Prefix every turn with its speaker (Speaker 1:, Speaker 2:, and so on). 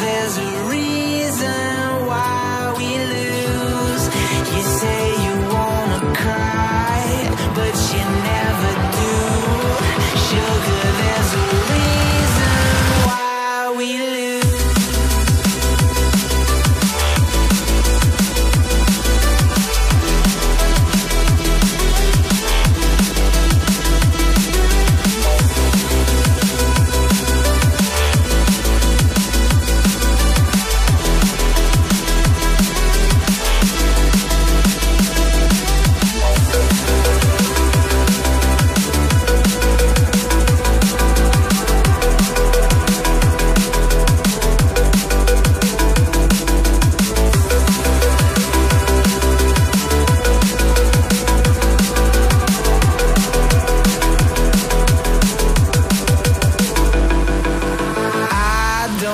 Speaker 1: there's a reason